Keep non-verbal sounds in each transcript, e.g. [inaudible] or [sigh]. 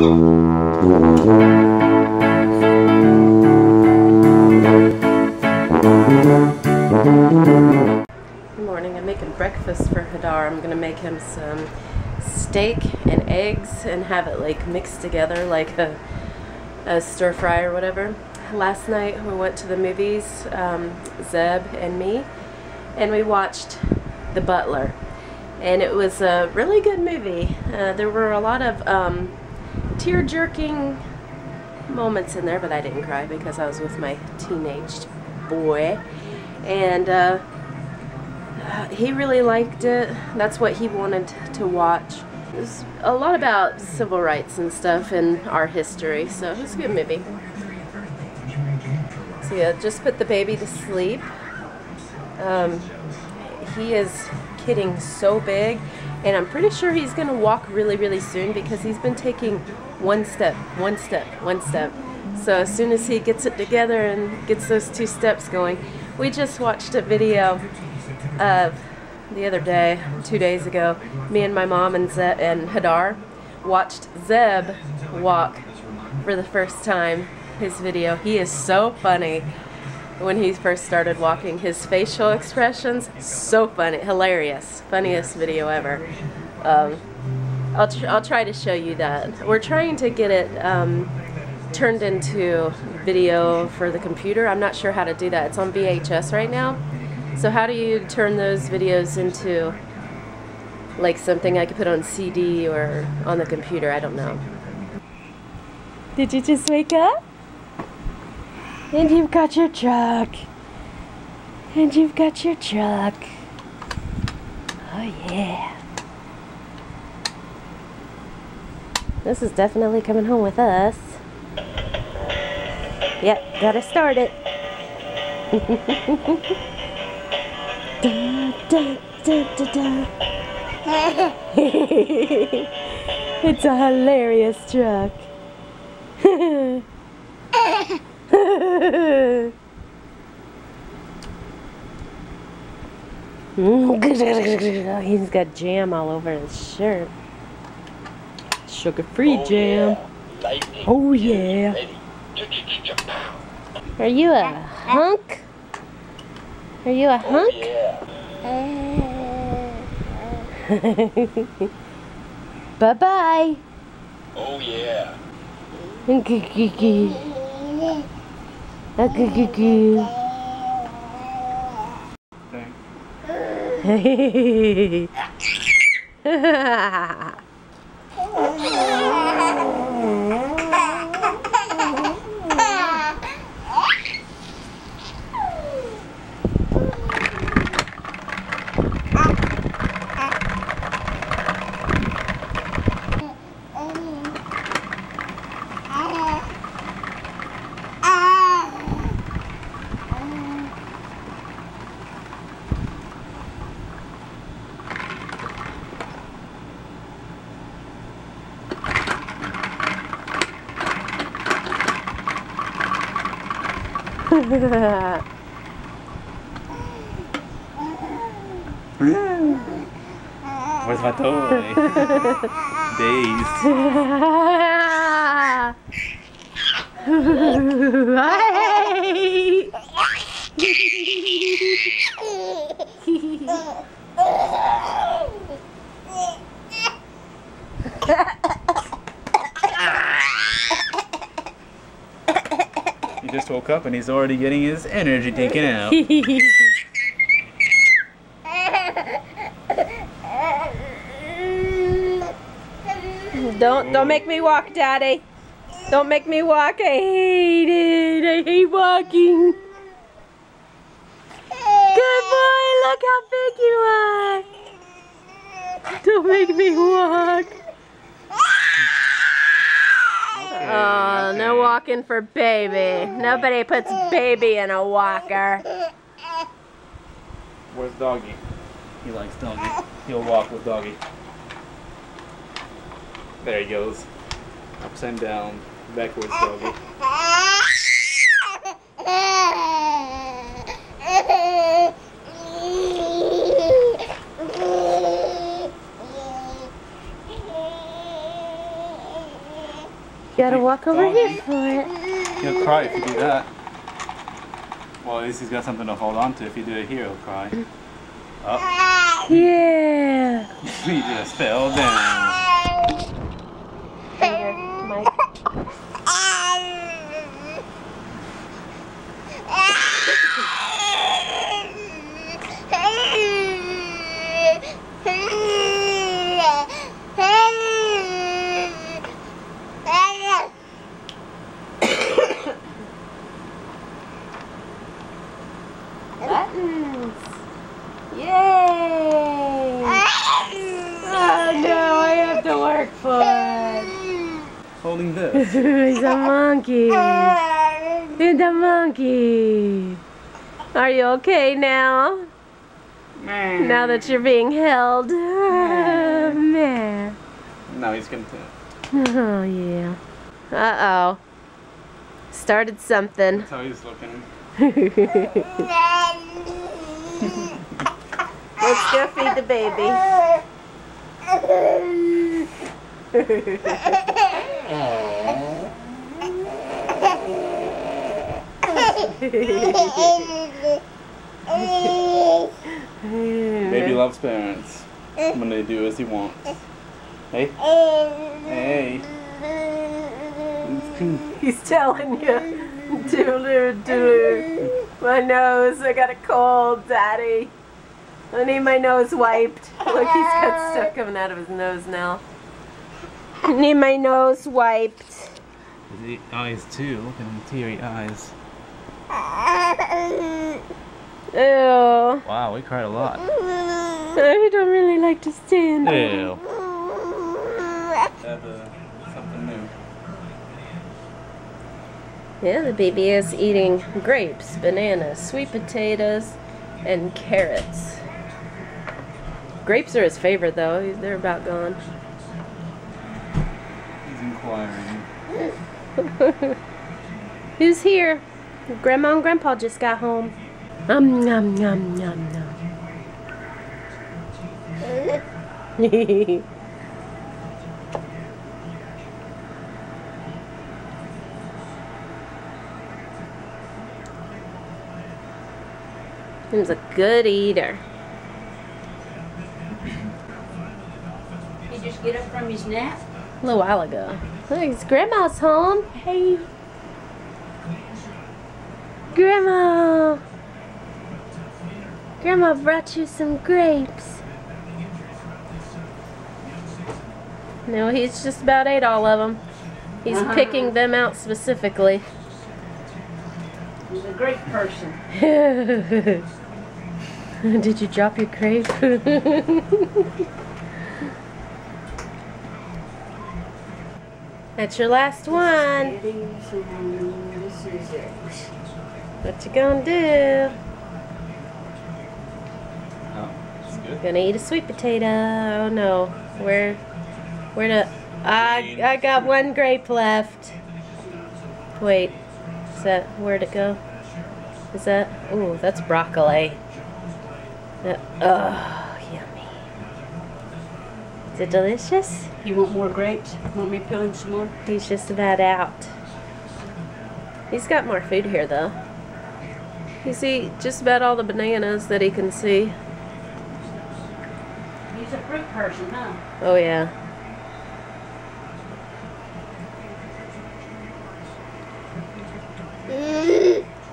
Good morning. I'm making breakfast for Hadar. I'm going to make him some steak and eggs and have it like mixed together like a, a stir fry or whatever. Last night we went to the movies, um, Zeb and me, and we watched The Butler. And it was a really good movie. Uh, there were a lot of um, tear-jerking moments in there, but I didn't cry because I was with my teenage boy and uh, he really liked it. That's what he wanted to watch. It was a lot about civil rights and stuff in our history, so it was a good movie. So yeah, just put the baby to sleep. Um, he is getting so big, and I'm pretty sure he's going to walk really, really soon because he's been taking one step, one step, one step. So as soon as he gets it together and gets those two steps going, we just watched a video of the other day, two days ago. Me and my mom and Zeb and Hadar watched Zeb walk for the first time. His video. He is so funny when he first started walking. His facial expressions, so funny, hilarious, funniest video ever. Um, I'll, tr I'll try to show you that. We're trying to get it um, turned into video for the computer. I'm not sure how to do that. It's on VHS right now. So how do you turn those videos into like something I could put on CD or on the computer? I don't know. Did you just wake up? And you've got your truck. And you've got your truck. Oh yeah. This is definitely coming home with us. Yep, gotta start it. da, da, da, it's a hilarious truck. [laughs] [laughs] He's got jam all over his shirt. Sugar-free oh, jam. Yeah. Oh yeah. Are you a hunk? Are you a hunk? Oh, [laughs] yeah. Bye-bye. Oh, [laughs] yeah. [laughs] 哎 [laughs] 呦 [laughs] Where's my toy? Dazed. [laughs] just woke up and he's already getting his energy taken out. [laughs] don't don't make me walk, Daddy. Don't make me walk. I hate it. I hate walking. Good boy. Look how big you are. Don't make me walk. Oh, no walking for baby. Nobody puts baby in a walker. Where's doggy? He likes doggy. He'll walk with doggy. There he goes. Upside down, backwards doggy. Gotta walk over Doggy. here for it. He'll cry if you do that. Well, at least he's got something to hold on to. If you do it here, he'll cry. Oh, Yeah. he just fell down. Here, Mike. Buttons. Yay! Oh no, I have to work for it. Holding this. He's a monkey. He's a monkey. Are you okay now? Now that you're being held? Oh, [laughs] man. Now he's gonna. Oh, yeah. Uh-oh. Started something. That's how he's looking. [laughs] Let's go feed the baby. [laughs] Baby loves parents when they do as he wants. Hey, hey. [laughs] He's telling you, doodle doodle. My nose, I got a cold, daddy. I need my nose wiped. Look, he's got stuff coming out of his nose now. I need my nose wiped. The eyes too. Look at them teary eyes. [laughs] Ew. Wow, we cried a lot. I don't really like to stand. Ew. Have uh, something new. Yeah, the baby is eating grapes, bananas, sweet potatoes, and carrots. Grapes are his favorite though. They're about gone. He's inquiring. [laughs] Who's here? Grandma and Grandpa just got home. Um, nom, nom, nom, nom. [laughs] He was a good eater. He just get up from his nap. A little while ago. Look, his grandma's home. Hey. Grandma. Grandma brought you some grapes. No, he's just about ate all of them. He's Uh-huh. picking them out specifically. He's a great person. [laughs] Did you drop your grape? [laughs] That's your last one. It is, and this is it. What you gonna do? Oh, that's good. Gonna eat a sweet potato. Oh no. Where where the I I got one grape left. Wait. Is that where'd it go? Is that ooh, that's broccoli. Uh, oh, yummy. Is it delicious? You want more grapes? Want me to peel him some more? He's just about out. He's got more food here though. You see just about all the bananas that he can see. Person, huh? Oh yeah.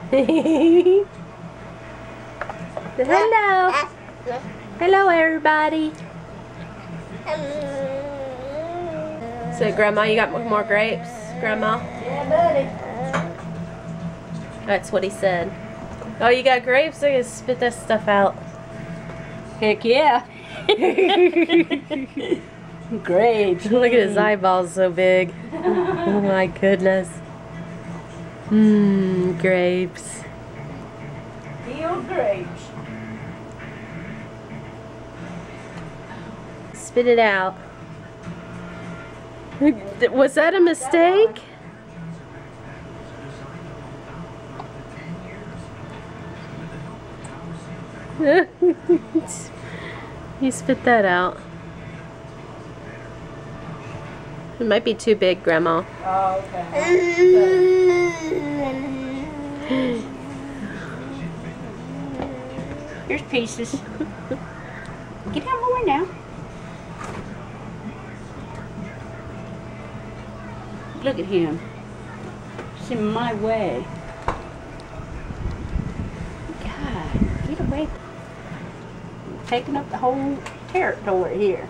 [laughs] Hello. Hello everybody. So grandma, you got more grapes? Grandma? Yeah, buddy. That's what he said. Oh, you got grapes? I can spit this stuff out. Heck yeah. [laughs] grapes. Look at his eyeballs so big. Oh my goodness. Mmm, grapes. Peeled grapes. Spit it out. Was that a mistake? [laughs] you spit that out. It might be too big, Grandma. Oh, [laughs] okay. Here's pieces. [laughs] Get out of my way now. Look at him. He's in my way. God, get away. Taking up the whole territory here.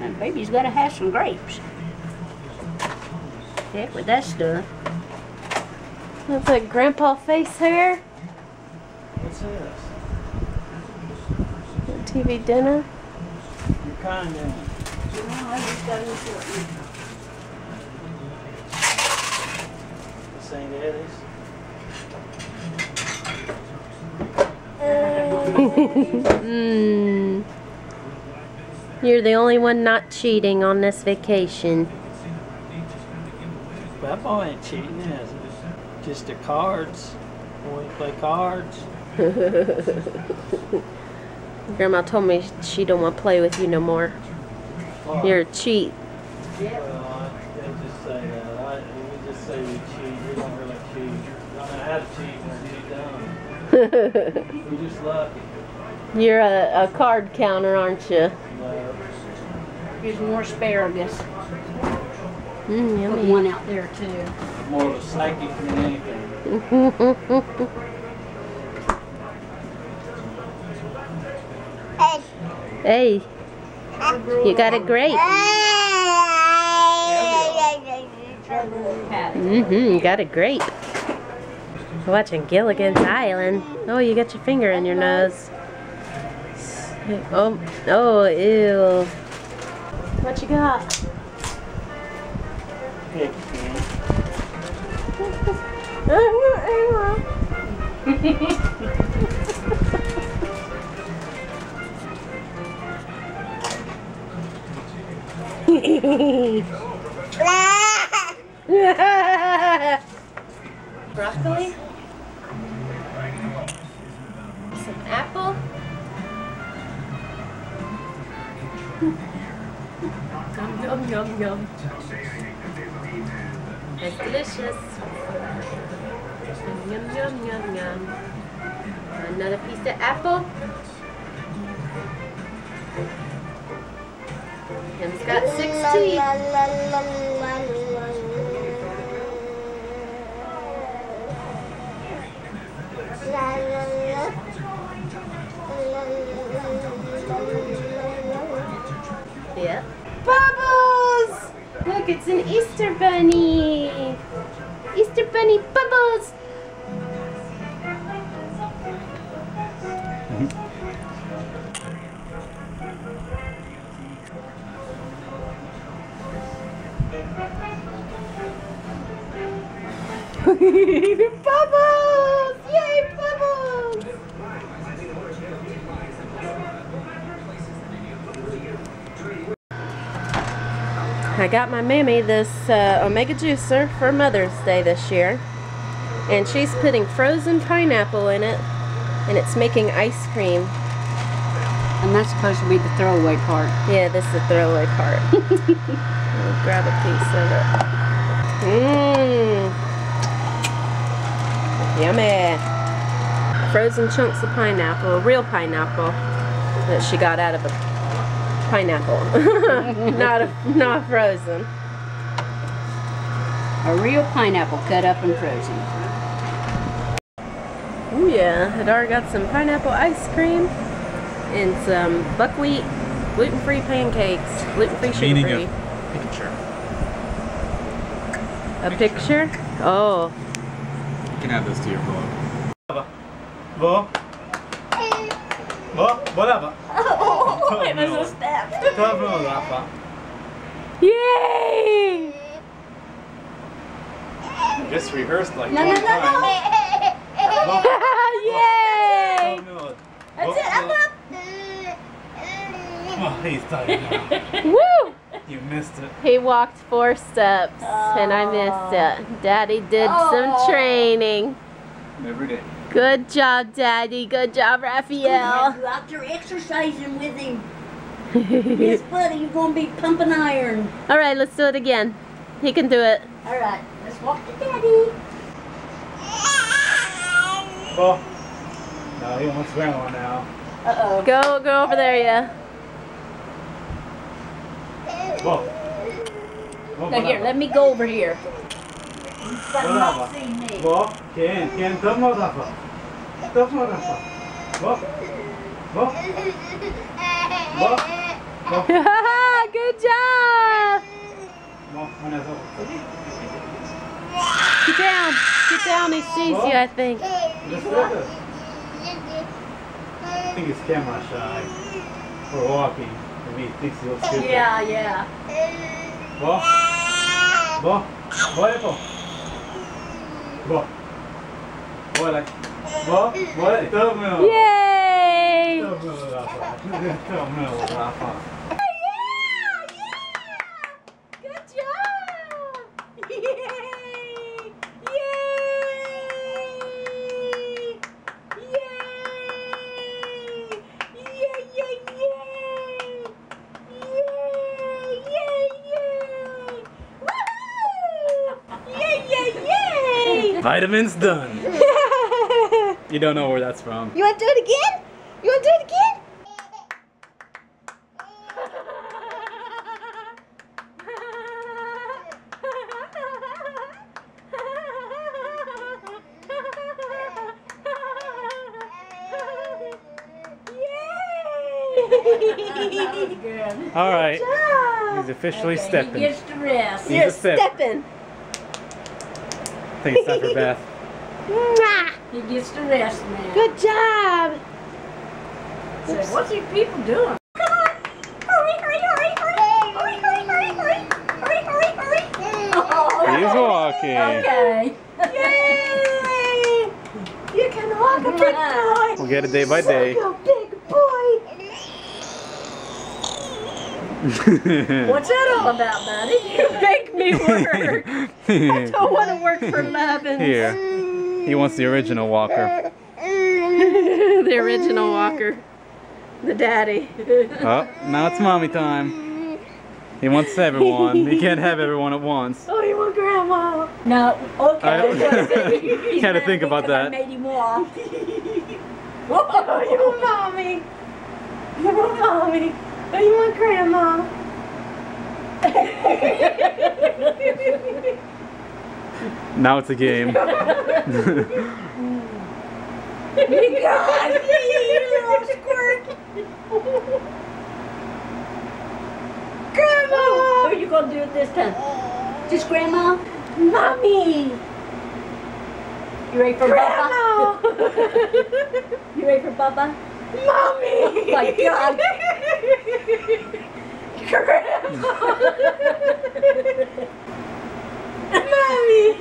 And baby's gotta have some grapes. Heck with that stuff. That's like Grandpa face hair. What's this? TV dinner. You're kind of. You know, I just got important. St. Eddie's. Mmm. You're the only one not cheating on this vacation. That boy ain't cheating, is it? Just the cards. Boy, play cards. [laughs] Grandma told me she don't want to play with you no more. Well, You're a cheat. Well, I, just say that. I, we just say we cheat. We don't really cheat. We don't know to cheat when we don't. We just lucky. You're a, a card counter, aren't you? No. Here's more asparagus. Mm, Put one out there too. More of a psychic than anything. [laughs] hey, you got a grape. Mm-hmm, you got a grape. Watching Gilligan's Island. Oh, you got your finger in your nose. Oh, oh, ew. What you got? Broccoli? Some apple? Yum, yum, yum, yum. That's delicious. Yum, yum, yum, yum. Another piece of apple. Kim's got six teeth. Yep. Look, it's an Easter bunny. Easter bunny bubbles. [laughs] bubbles! I got my mammy this uh, Omega Juicer for Mother's Day this year. And she's putting frozen pineapple in it. And it's making ice cream. And that's supposed to be the throwaway part. Yeah, this is the throwaway part. [laughs] I'll grab a piece of it. Mmm. Yummy. Frozen chunks of pineapple, real pineapple that she got out of a pineapple. [laughs] not a, not frozen. A real pineapple cut up and frozen. Oh yeah, Hadar got some pineapple ice cream and some buckwheat gluten-free pancakes, gluten-free, Meaning sugar-free. of picture. A picture? Oh. You can add this to your vlog. Vad? Vad? Vad är? It was a step. Ta från Rafa. Yay! Just rehearsed like No, no, one no, time. no. [laughs] Yay! That's it, I'm up. Oh, he's tired now. [laughs] Woo! You missed it. He walked four steps and I missed oh. it. Daddy did some Oh. training. Every day. Good job, Daddy. Good job, Rafael. You out there exercising with him. [laughs] Yes, buddy, you're gonna be pumping iron. All right, let's do it again. He can do it. All right, let's walk to daddy. Well, no, he wants grandma now. Uh-oh. Go, go over there, yeah. Well. Well, Now here, let me go over here. You better not see me. Well, Ken, Ken, tough motherfucker. Tough motherfucker. Well, well, well, well, Good job. when that's over. Get down. Get down. He sees you, I think. Just look at this. I think it's camera shy. We're walking. Maybe he thinks he looks stupid. Yeah, yeah. Well, well, well, well. Well, well, well, well, tough motherfucker. Yay! Tough motherfucker. Tough motherfucker. Good job! Yay! Yay! Yay! Yay, yay, yay! Yay, yay, yay! Woohoo! Yay, yay, yay! Vitamins done. You don't know where that's from. You want to do it again? You want to do it again? That was good. All right. Job. He's officially Okay, stepping. He gets to rest. He's You're a step. stepping. I think it's time for Beth. [laughs] Mwah. He gets to rest now. Good job. So what's these people doing? He's walking. Okay. Yay! You can walk a big boy. We'll get it day by day. Like a big boy. [laughs] What's that all about, buddy? You make me work. [laughs] I don't want to work for Levin. Here. He wants the original walker. [laughs] the original walker. The daddy. Oh, now it's mommy time. He wants everyone. He can't have everyone at once. [laughs] Oh, he wants grandma? No, okay. I [laughs] Had to think about because I that. made him walk. Oh, you want mommy? You want mommy? Oh, you want grandma? Now it's a game. God, you little squirt. grandma! Oh, How are you gonna do it this time? Just grandma? Mommy! You ready for Bubba? Grandma! [laughs] You ready for Bubba? Mommy! Oh my God. Mommy!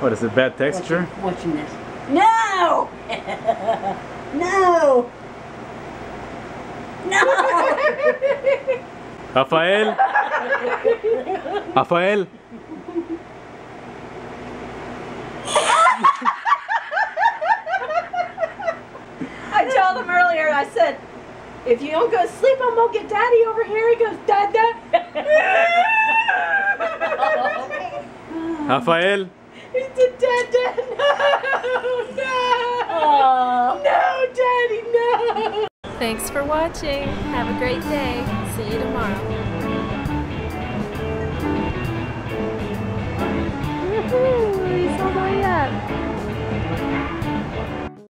What is it, bad texture? Watching this. No! [laughs] no! No! Rafael? [laughs] Rafael? I said, if you don't go to sleep, I'm gonna get daddy over here. He goes, Dad, Dad. [laughs] Rafael. He said, Dad, Dad, no, no, no, Daddy, no. Thanks for watching. Have a great day. See you tomorrow. Woohoo, he's all the way up.